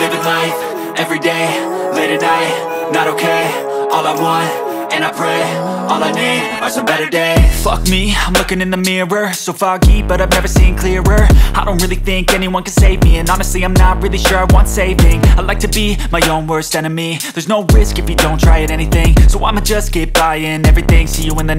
Living life, everyday, late at night Not okay, all I want, and I pray All I need are some better days. Fuck me, I'm looking in the mirror So foggy, but I've never seen clearer. I don't really think anyone can save me And honestly, I'm not really sure I want saving. I like to be my own worst enemy. There's no risk if you don't try at anything So I'ma just keep buying everything. See you in the